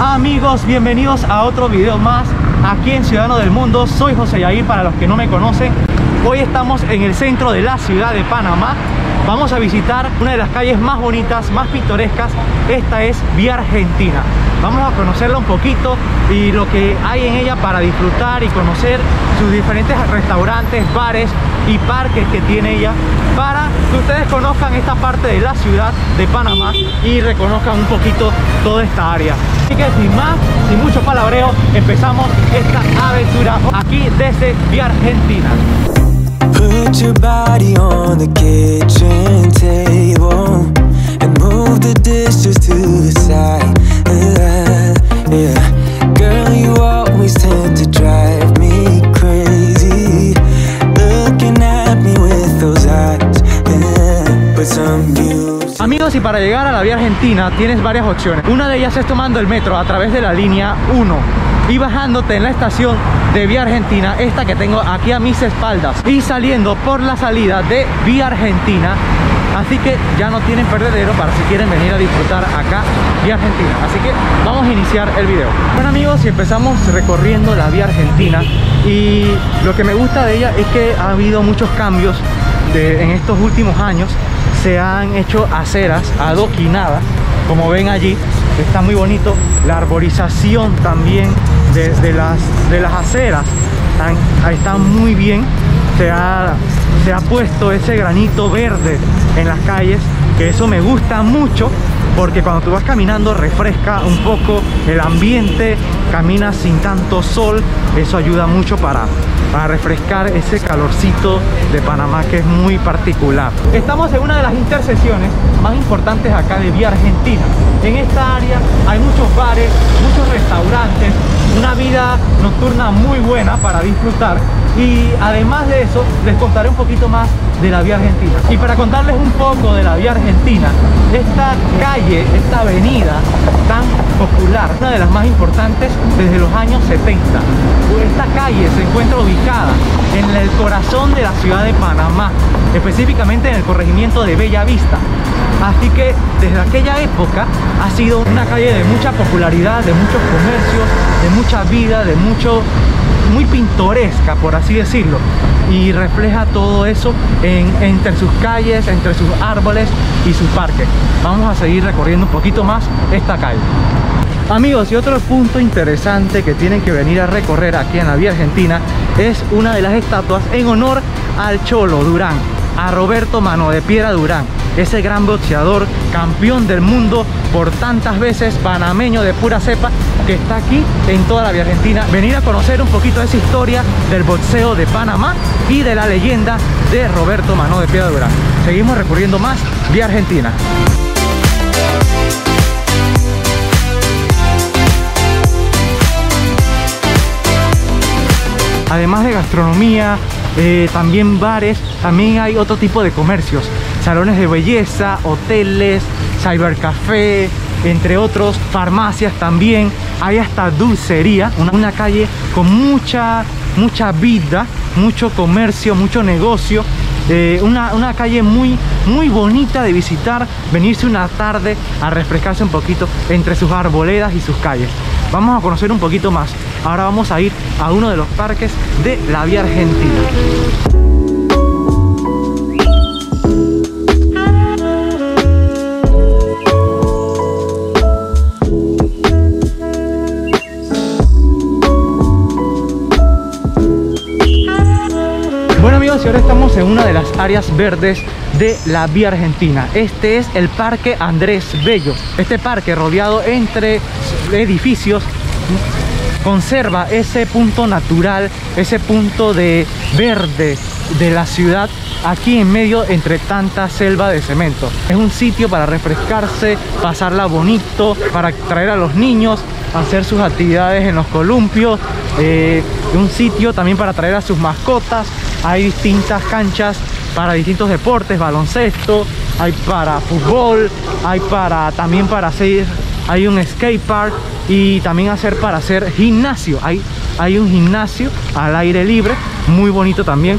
Amigos, bienvenidos a otro video más aquí en Ciudadano del Mundo. Soy José Yair para los que no me conocen. Hoy estamos en el centro de la ciudad de Panamá. Vamos a visitar una de las calles más bonitas, más pintorescas. Esta es Vía Argentina. Vamos a conocerla un poquito y lo que hay en ella para disfrutar y conocer sus diferentes restaurantes, bares y parques que tiene ella para que ustedes conozcan esta parte de la ciudad de Panamá y reconozcan un poquito toda esta área. Así que sin más, sin mucho palabreo, empezamos esta aventura aquí desde Vía Argentina. Put your body on the kitchen table and move the dishes to the side. Yeah. Girl, you always tend to drive me crazy. Looking at me with those eyes. Yeah. Put some. Amigos, y para llegar a la vía argentina tienes varias opciones. Una de ellas es tomando el metro a través de la línea 1 y bajándote en la estación de Vía Argentina, esta que tengo aquí a mis espaldas, y saliendo por la salida de Vía Argentina. Así que ya no tienen perdedero para si quieren venir a disfrutar acá Vía Argentina. Así que vamos a iniciar el video. Bueno amigos, y empezamos recorriendo la Vía Argentina y lo que me gusta de ella es que ha habido muchos cambios de- en estos últimos años se han hecho aceras adoquinadas como ven allí está muy bonito la arborización también de, de las, de las aceras están, muy bien se ha, se ha puesto ese granito verde en las calles que eso me gusta mucho porque cuando tú vas caminando refresca un poco el ambiente, caminas sin tanto sol, eso ayuda mucho para, para refrescar ese calorcito de Panamá que es muy particular. Estamos en una de las intersecciones más importantes acá de Vía Argentina. En esta área hay muchos bares, muchos restaurantes, una vida nocturna muy buena para disfrutar. Y además de eso les contaré un poquito más de la vía argentina. Y para contarles un poco de la vía argentina esta calle, esta avenida tan popular, una de las más importantes desde los años 70 esta calle se encuentra ubicada en el corazón de la ciudad de Panamá específicamente en el corregimiento de Bella Vista Así que desde aquella época ha sido una calle de mucha popularidad, de muchos comercios, de mucha vida, de mucho, muy pintoresca, por así decirlo. Y refleja todo eso en- entre sus calles, entre sus árboles y sus parques. Vamos a seguir recorriendo un poquito más esta calle. Amigos, y otro punto interesante que tienen que venir a recorrer aquí en la Vía Argentina es una de las estatuas en honor al Cholo Durán, a Roberto Mano de Piedra Durán, ese gran boxeador, campeón del mundo por tantas veces, panameño de pura cepa, que está aquí en toda la Vía Argentina. Venir a conocer un poquito de esa historia del boxeo de Panamá y de la leyenda de Roberto Mano de Piedra Durán. Seguimos recorriendo más Vía Argentina. Además de gastronomía, eh, también bares, también hay otro tipo de comercios. Salones de belleza, hoteles, cybercafé, entre otros, farmacias también. Hay hasta dulcería, una, una calle con mucha, mucha vida, mucho comercio, mucho negocio. Eh, una, una calle muy, muy bonita de visitar, venirse una tarde a refrescarse un poquito entre sus arboledas y sus calles. Vamos a conocer un poquito más. Ahora vamos a ir a uno de los parques de la Vía Argentina. Áreas verdes de la Vía Argentina. Este es el Parque Andrés Bello. Este parque rodeado entre edificios conserva ese punto natural, ese punto de verde de la ciudad aquí en medio entre tanta selva de cemento. Es un sitio para refrescarse, pasarla bonito, para traer a los niños, hacer sus actividades en los columpios, eh, un sitio también para traer a sus mascotas. Hay distintas canchas para distintos deportes, baloncesto, hay para fútbol, hay para también para hacer, hay un skate park y también hacer para hacer gimnasio. Hay, hay un gimnasio al aire libre, muy bonito también.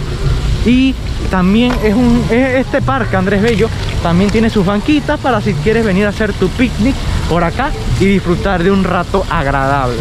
Y también es un es este parque Andrés Bello también tiene sus banquitas para si quieres venir a hacer tu picnic por acá y disfrutar de un rato agradable.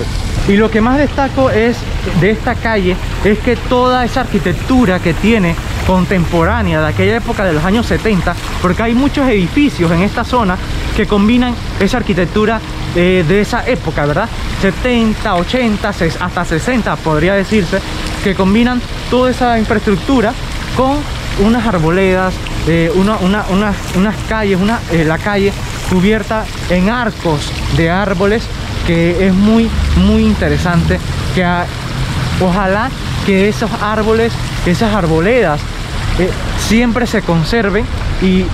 Y lo que más destaco es de esta calle es que toda esa arquitectura que tiene contemporánea de aquella época de los años 70, porque hay muchos edificios en esta zona que combinan esa arquitectura eh, de esa época, ¿verdad? 70, 80, hasta 60 podría decirse, que combinan toda esa infraestructura con unas arboledas, eh, unas, calles, una, eh, la calle cubierta en arcos de árboles que es muy muy interesante que ojalá que esos árboles esas arboledas eh, siempre se conserven y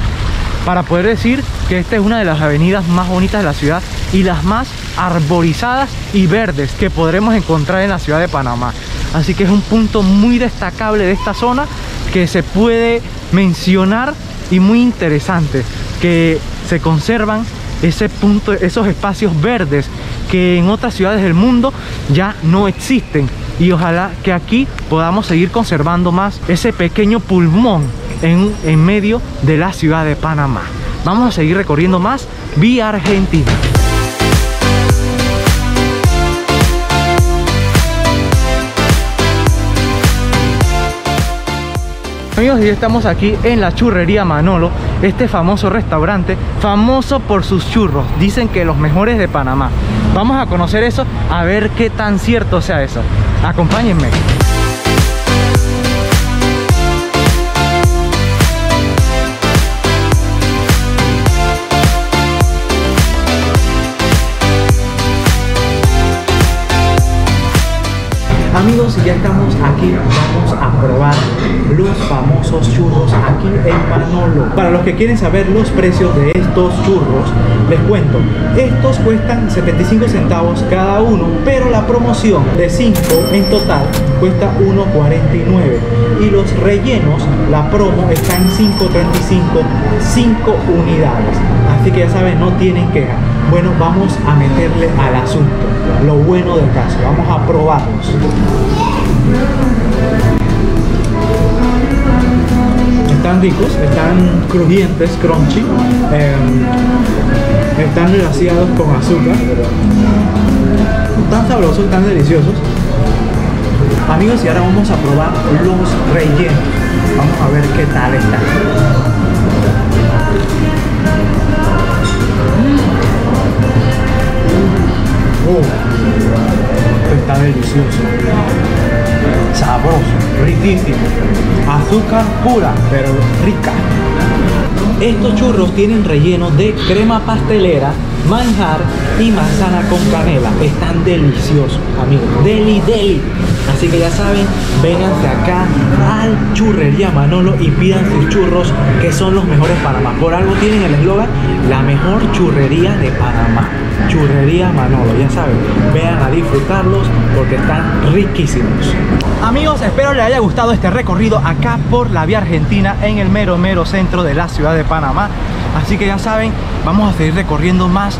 para poder decir que esta es una de las avenidas más bonitas de la ciudad y las más arborizadas y verdes que podremos encontrar en la ciudad de Panamá. Así que es un punto muy destacable de esta zona que se puede mencionar y muy interesante que se conservan ese punto, esos espacios verdes que en otras ciudades del mundo ya no existen y ojalá que aquí podamos seguir conservando más ese pequeño pulmón en, en medio de la ciudad de Panamá. Vamos a seguir recorriendo más vía Argentina. Amigos, y estamos aquí en la churrería Manolo, este famoso restaurante, famoso por sus churros, dicen que los mejores de Panamá. Vamos a conocer eso, a ver qué tan cierto sea eso. Acompáñenme. Amigos, ya estamos aquí, vamos a probar los famosos churros aquí en Manolo. Para los que quieren saber los precios de estos churros, les cuento, estos cuestan 75 centavos cada uno, pero la promoción de 5 en total cuesta 1.49 y los rellenos, la promo está en 5.35, 5 unidades. Así que ya saben, no tienen queja. Bueno, vamos a meterle al asunto, lo bueno del caso, vamos a probarlos. Están ricos, están crujientes, crunchy, em, están glaciados con azúcar, tan sabrosos, tan deliciosos. Amigos, y ahora vamos a probar los rellenos. Vamos a ver qué tal están. Delicioso sabroso, riquísimo. Azúcar pura, pero rica. Estos churros tienen relleno de crema pastelera, manjar y manzana con canela. Están deliciosos, amigos. Deli, deli. Así que ya saben, vénganse acá al Churrería Manolo y pidan sus churros que son los mejores Panamá. Por algo tienen el eslogan, la mejor churrería de Panamá. Churrería Manolo, ya saben, vean a disfrutarlos porque están riquísimos. Amigos, espero les haya gustado este recorrido acá por la vía argentina en el mero mero centro de la ciudad de Panamá. Así que ya saben, vamos a seguir recorriendo más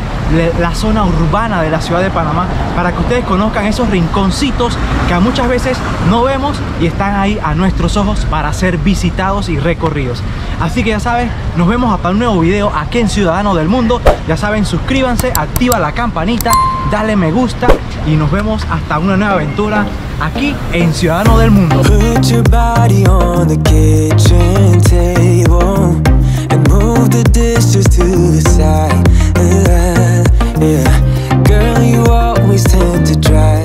la zona urbana de la ciudad de Panamá para que ustedes conozcan esos rinconcitos que muchas veces no vemos y están ahí a nuestros ojos para ser visitados y recorridos. Así que ya saben, nos vemos hasta un nuevo video aquí en Ciudadano del Mundo. Ya saben, suscríbanse, activa la campanita, dale me gusta y nos vemos hasta una nueva aventura aquí en Ciudadano del Mundo. move the dishes to the side. Uh, yeah, girl, you always tend to drive.